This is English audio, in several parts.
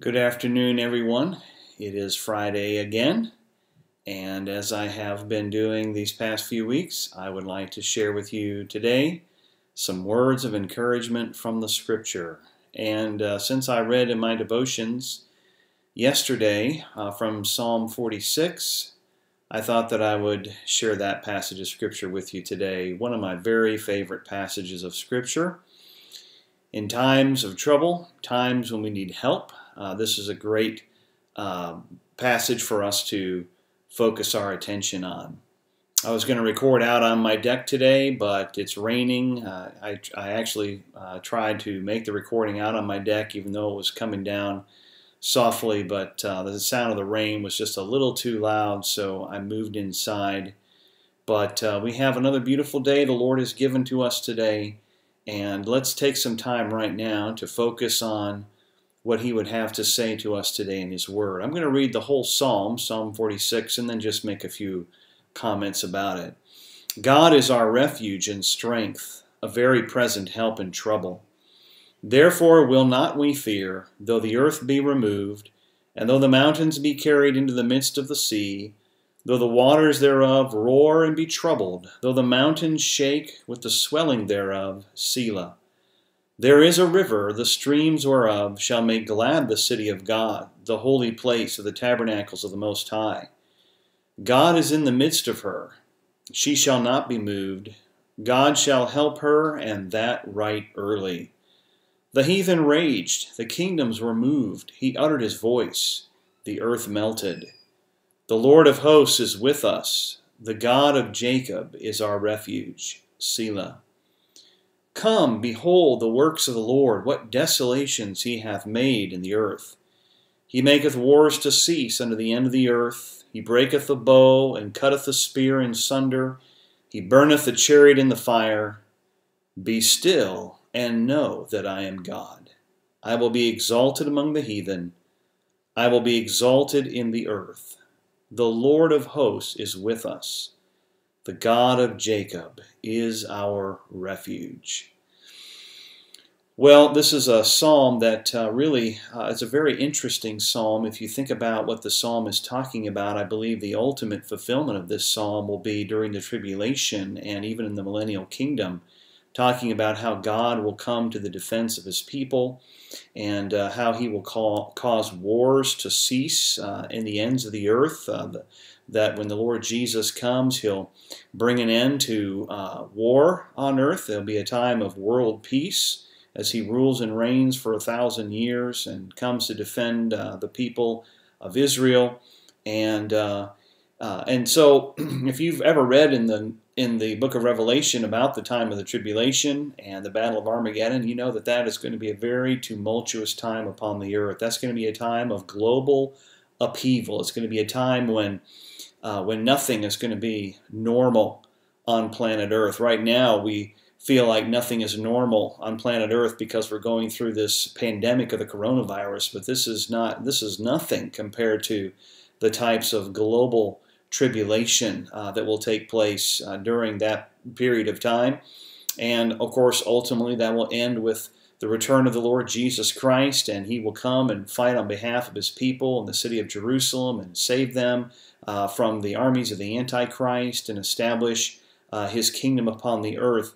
Good afternoon, everyone. It is Friday again, and as I have been doing these past few weeks, I would like to share with you today some words of encouragement from the Scripture. And uh, since I read in my devotions yesterday uh, from Psalm 46, I thought that I would share that passage of Scripture with you today. One of my very favorite passages of Scripture. In times of trouble, times when we need help, uh, this is a great uh, passage for us to focus our attention on. I was going to record out on my deck today, but it's raining. Uh, I, I, actually uh, tried to make the recording out on my deck, even though it was coming down softly, but uh, the sound of the rain was just a little too loud, so I moved inside. But we have another beautiful day the Lord has given to us today, and let's take some time right now to focus on what he would have to say to us today in his word. I'm going to read the whole psalm, Psalm 46, and then just make a few comments about it. God is our refuge and strength, a very present help in trouble. Therefore will not we fear, though the earth be removed, and though the mountains be carried into the midst of the sea, though the waters thereof roar and be troubled, though the mountains shake with the swelling thereof, Selah. There is a river, the streams whereof shall make glad the city of God, the holy place of the tabernacles of the Most High. God is in the midst of her. She shall not be moved. God shall help her, and that right early. The heathen raged, the kingdoms were moved. He uttered his voice, the earth melted. The Lord of hosts is with us. The God of Jacob is our refuge. Selah. Come, behold the works of the Lord, what desolations he hath made in the earth. He maketh wars to cease unto the end of the earth. He breaketh the bow, and cutteth the spear in sunder. He burneth the chariot in the fire. Be still, and know that I am God. I will be exalted among the heathen. I will be exalted in the earth. The Lord of hosts is with us. The God of Jacob is our refuge. Well, this is a psalm that uh, really uh, is a very interesting psalm. If you think about what the psalm is talking about, I believe the ultimate fulfillment of this psalm will be during the tribulation and even in the millennial kingdom, talking about how God will come to the defense of his people and uh, how he will call, cause wars to cease uh, in the ends of the earth. Uh, the, that when the Lord Jesus comes, he'll bring an end to uh, war on earth. There'll be a time of world peace as he rules and reigns for a thousand years and comes to defend uh, the people of Israel. And uh, uh and so, if you've ever read in the in the book of Revelation about the time of the tribulation and the battle of Armageddon, you know that that is going to be a very tumultuous time upon the earth. That's going to be a time of global upheaval. It's going to be a time when uh, when nothing is going to be normal on planet Earth. Right now, we feel like nothing is normal on planet Earth because we're going through this pandemic of the coronavirus, but this is not this is nothing compared to the types of global tribulation uh, that will take place uh, during that period of time. And of course, ultimately, that will end with the return of the Lord Jesus Christ, and he will come and fight on behalf of his people in the city of Jerusalem and save them uh, from the armies of the Antichrist and establish uh, his kingdom upon the earth.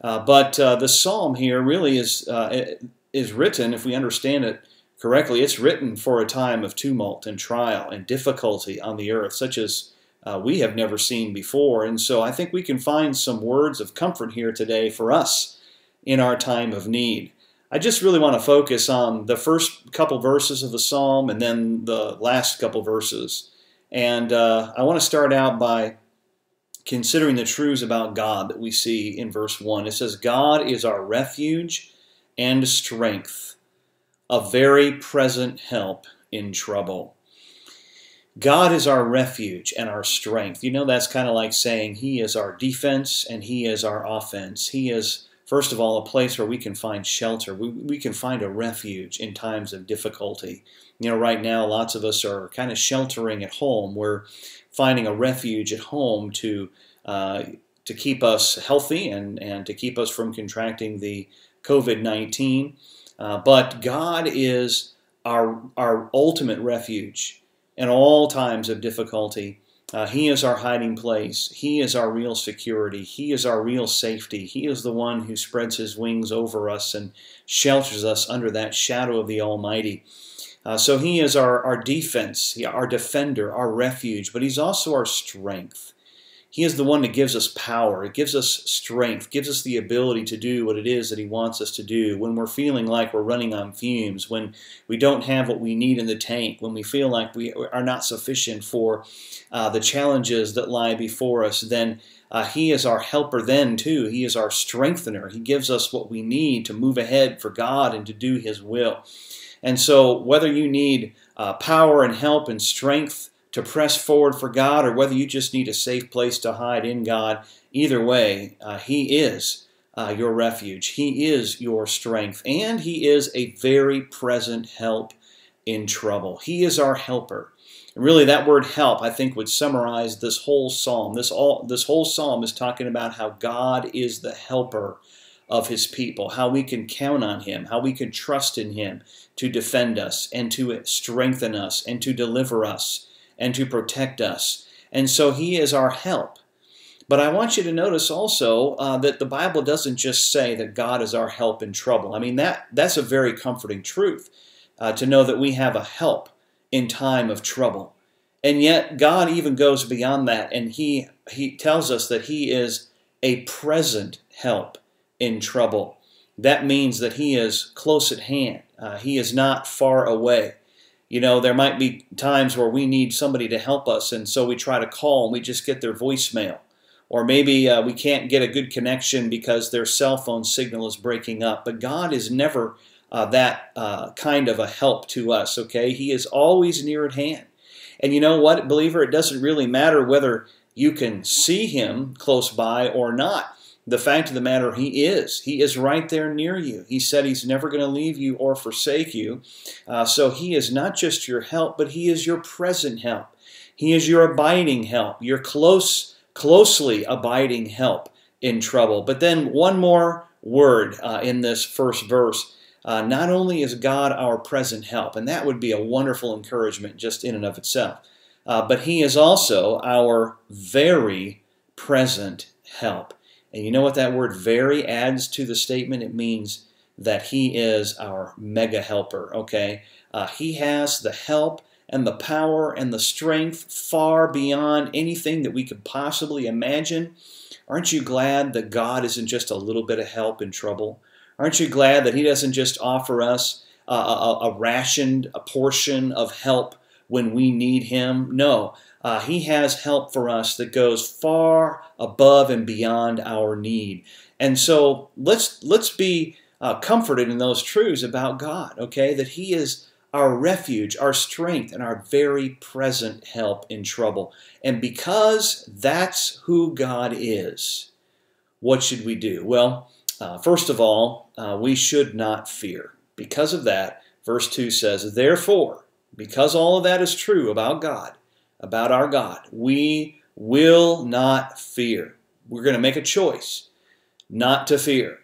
Uh, but uh, the psalm here really is, uh, is written, if we understand it correctly, it's written for a time of tumult and trial and difficulty on the earth, such as uh, we have never seen before. And so I think we can find some words of comfort here today for us in our time of need. I just really want to focus on the first couple verses of the psalm and then the last couple verses and uh, I want to start out by considering the truths about God that we see in verse 1. It says, God is our refuge and strength, a very present help in trouble. God is our refuge and our strength. You know, that's kind of like saying He is our defense and He is our offense. He is, first of all, a place where we can find shelter. We, we can find a refuge in times of difficulty. You know, right now, lots of us are kind of sheltering at home. We're finding a refuge at home to uh, to keep us healthy and, and to keep us from contracting the COVID 19. Uh, but God is our, our ultimate refuge in all times of difficulty. Uh, he is our hiding place. He is our real security. He is our real safety. He is the one who spreads his wings over us and shelters us under that shadow of the Almighty. Uh, so he is our, our defense, our defender, our refuge, but he's also our strength. He is the one that gives us power. It gives us strength, gives us the ability to do what it is that He wants us to do. When we're feeling like we're running on fumes, when we don't have what we need in the tank, when we feel like we are not sufficient for uh, the challenges that lie before us, then uh, He is our helper then too. He is our strengthener. He gives us what we need to move ahead for God and to do His will. And so, whether you need uh, power and help and strength, to press forward for God or whether you just need a safe place to hide in God, either way, uh, He is uh, your refuge. He is your strength. And He is a very present help in trouble. He is our helper. And really, that word help, I think, would summarize this whole psalm. This, all, this whole psalm is talking about how God is the helper of his people, how we can count on him, how we can trust in him to defend us and to strengthen us and to deliver us and to protect us. And so he is our help. But I want you to notice also uh, that the Bible doesn't just say that God is our help in trouble. I mean, that, that's a very comforting truth uh, to know that we have a help in time of trouble. And yet, God even goes beyond that, and He, he tells us that He is a present help in trouble. That means that He is close at hand, uh, He is not far away. You know, there might be times where we need somebody to help us, and so we try to call and we just get their voicemail. Or maybe uh, we can't get a good connection because their cell phone signal is breaking up. But God is never uh, that uh, kind of a help to us, okay? He is always near at hand. And you know what, believer? It doesn't really matter whether you can see Him close by or not the fact of the matter, He is. He is right there near you. He said He's never going to leave you or forsake you. Uh, so He is not just your help, but He is your present help. He is your abiding help, your close, closely abiding help in trouble. But then one more word uh, in this first verse. Uh, not only is God our present help, and that would be a wonderful encouragement just in and of itself, uh, but He is also our very present help. And you know what that word very adds to the statement? It means that he is our mega helper, okay? Uh, he has the help and the power and the strength far beyond anything that we could possibly imagine. Aren't you glad that God isn't just a little bit of help in trouble? Aren't you glad that he doesn't just offer us a, a, a rationed a portion of help when we need him? No, uh, he has help for us that goes far above and beyond our need. And so let's let's be uh, comforted in those truths about God. Okay, that He is our refuge, our strength, and our very present help in trouble. And because that's who God is, what should we do? Well, uh, first of all, uh, we should not fear. Because of that, verse 2 says, Therefore, because all of that is true about God, about our God. We will not fear. We're going to make a choice not to fear.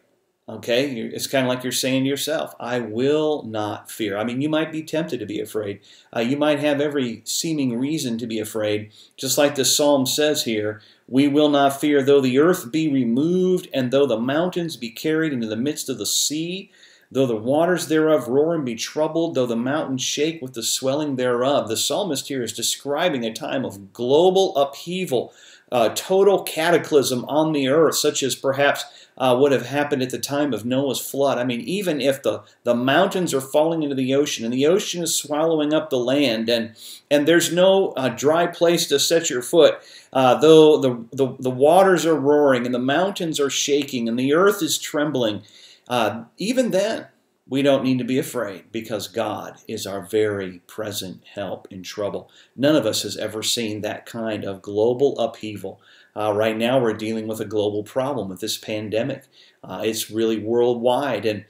Okay? It's kind of like you're saying to yourself, I will not fear. I mean, you might be tempted to be afraid. Uh, you might have every seeming reason to be afraid. Just like the psalm says here, we will not fear, though the earth be removed, and though the mountains be carried into the midst of the sea, Though the waters thereof roar and be troubled, though the mountains shake with the swelling thereof. The psalmist here is describing a time of global upheaval, uh, total cataclysm on the earth, such as perhaps uh, would have happened at the time of Noah's flood. I mean, even if the, the mountains are falling into the ocean and the ocean is swallowing up the land and, and there's no uh, dry place to set your foot, uh, though the, the, the waters are roaring and the mountains are shaking and the earth is trembling, uh, even then, we don't need to be afraid because God is our very present help in trouble. None of us has ever seen that kind of global upheaval. Uh, right now, we're dealing with a global problem with this pandemic. Uh, it's really worldwide, and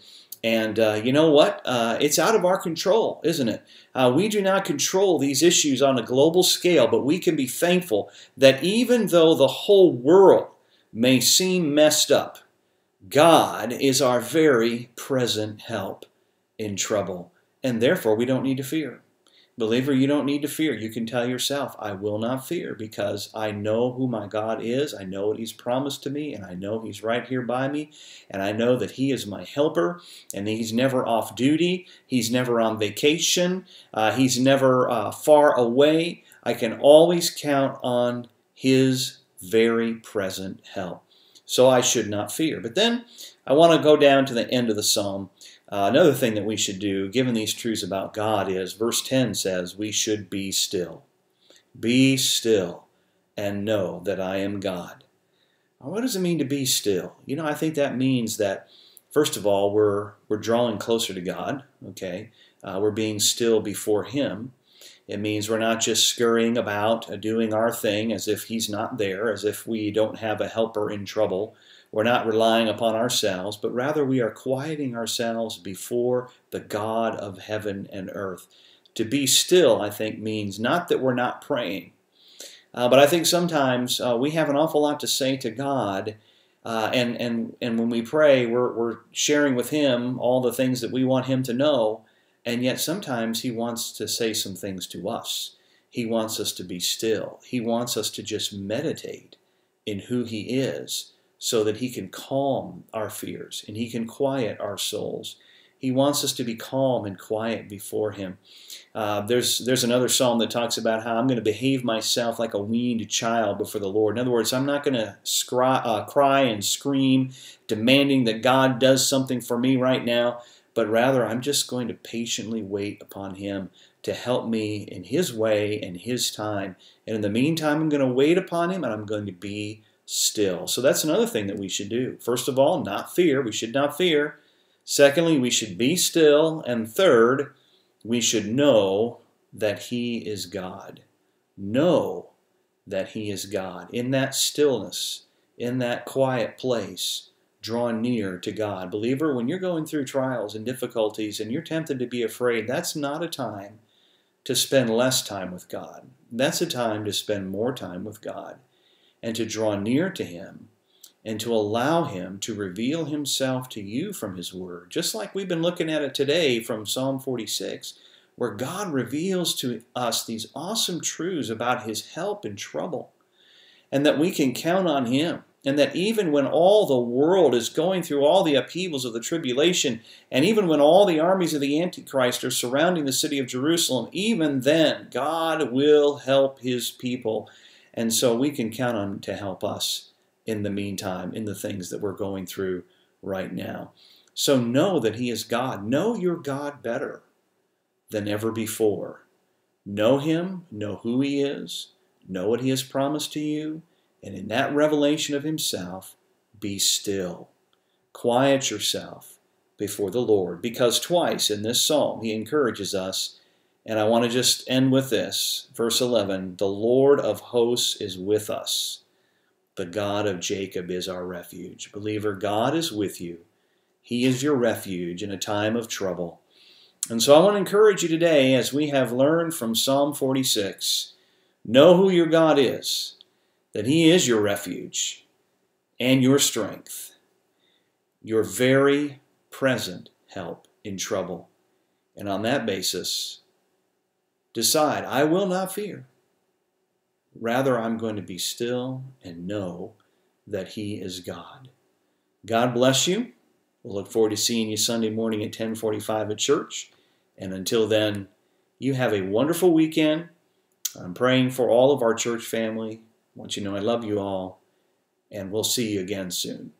and uh, you know what? Uh, it's out of our control, isn't it? Uh, we do not control these issues on a global scale, but we can be thankful that even though the whole world may seem messed up, God is our very present help in trouble. and therefore we don't need to fear. Believer, you don't need to fear. You can tell yourself, I will not fear because I know who my God is. I know what He's promised to me, and I know He's right here by me. And I know that He is my helper, and He's never off duty. He's never on vacation. Uh, he's never uh, far away. I can always count on His very present help. So I should not fear. But then I want to go down to the end of the psalm uh, another thing that we should do, given these truths about God, is verse 10 says, We should be still. Be still and know that I am God. Now, what does it mean to be still? You know, I think that means that, first of all, we're, we're drawing closer to God, okay? Uh, we're being still before Him. It means we're not just scurrying about, uh, doing our thing as if He's not there, as if we don't have a helper in trouble. We're not relying upon ourselves, but rather we are quieting ourselves before the God of heaven and earth. To be still, I think, means not that we're not praying, uh, but I think sometimes uh, we have an awful lot to say to God. Uh, and, and, and when we pray, we're, we're sharing with Him all the things that we want Him to know. And yet sometimes He wants to say some things to us. He wants us to be still. He wants us to just meditate in who He is so that He can calm our fears and He can quiet our souls. He wants us to be calm and quiet before Him. Uh, there's there's another psalm that talks about how I'm going to behave myself like a weaned child before the Lord. In other words, I'm not going to scry, uh, cry and scream, demanding that God does something for me right now, but rather I'm just going to patiently wait upon Him to help me in His way and His time. And in the meantime, I'm going to wait upon Him and I'm going to be still. So that's another thing that we should do. First of all, not fear. We should not fear. Secondly, we should be still. And third, we should know that He is God. Know that He is God. In that stillness, in that quiet place, draw near to God. Believer, when you're going through trials and difficulties and you're tempted to be afraid, that's not a time to spend less time with God. That's a time to spend more time with God and to draw near to Him and to allow Him to reveal Himself to you from His Word, just like we've been looking at it today from Psalm 46, where God reveals to us these awesome truths about His help in trouble, and that we can count on Him. And that even when all the world is going through all the upheavals of the tribulation, and even when all the armies of the Antichrist are surrounding the city of Jerusalem, even then God will help his people and so we can count on him to help us in the meantime, in the things that we're going through right now. So know that he is God. Know your God better than ever before. Know him, know who he is, know what he has promised to you, and in that revelation of himself, be still. Quiet yourself before the Lord, because twice in this psalm he encourages us and I want to just end with this. Verse 11 The Lord of hosts is with us. The God of Jacob is our refuge. Believer, God is with you. He is your refuge in a time of trouble. And so I want to encourage you today, as we have learned from Psalm 46, know who your God is, that He is your refuge and your strength, your very present help in trouble. And on that basis, decide, I will not fear. Rather, I'm going to be still and know that He is God. God bless you. We'll look forward to seeing you Sunday morning at 1045 at church. And until then, you have a wonderful weekend. I'm praying for all of our church family. Want you to know I love you all. And we'll see you again soon.